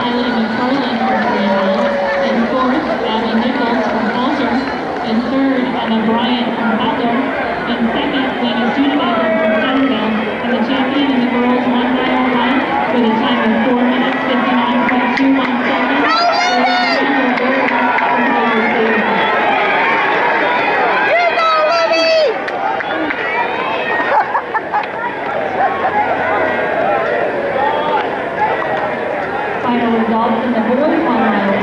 I live in Portland and fourth, Abby Nichols from Alter, and third, Anna Bryant from Alter, And the.